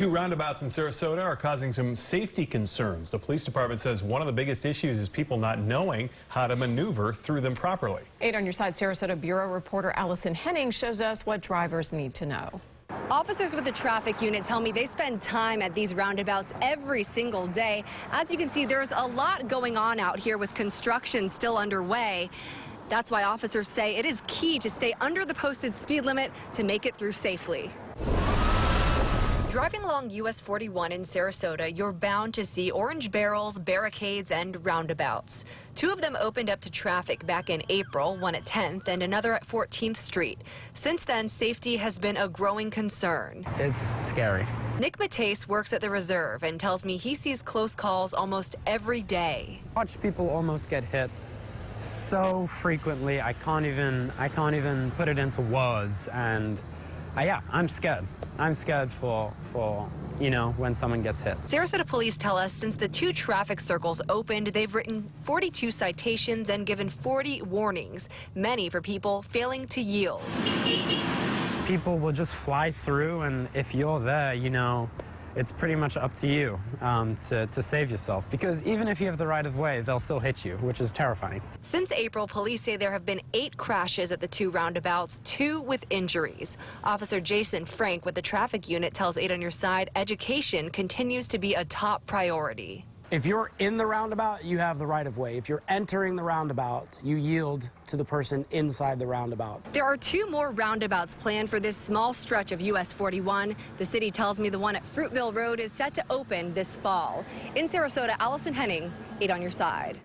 Two roundabouts in Sarasota are causing some safety concerns. The police department says one of the biggest issues is people not knowing how to maneuver through them properly. 8 on your side, Sarasota Bureau reporter Allison Henning shows us what drivers need to know. Officers with the traffic unit tell me they spend time at these roundabouts every single day. As you can see, there's a lot going on out here with construction still underway. That's why officers say it is key to stay under the posted speed limit to make it through safely. Driving along US 41 in Sarasota, you're bound to see orange barrels, barricades, and roundabouts. Two of them opened up to traffic back in April, one at 10th and another at 14th Street. Since then, safety has been a growing concern. It's scary. Nick Matase works at the reserve and tells me he sees close calls almost every day. Watch people almost get hit so frequently. I can't even I can't even put it into words and uh, yeah, I'm scared. I'm scared for, for, you know, when someone gets hit. Sarasota police tell us since the two traffic circles opened, they've written 42 citations and given 40 warnings, many for people failing to yield. People will just fly through, and if you're there, you know, it's pretty much up to you um, to, to save yourself. Because even if you have the right of way, they'll still hit you, which is terrifying. Since April, police say there have been eight crashes at the two roundabouts, two with injuries. Officer Jason Frank with the traffic unit tells 8 on your side education continues to be a top priority. If you're in the roundabout, you have the right of way. If you're entering the roundabout, you yield to the person inside the roundabout. There are two more roundabouts planned for this small stretch of US 41. The city tells me the one at Fruitville Road is set to open this fall. In Sarasota, Allison Henning, 8 on your side.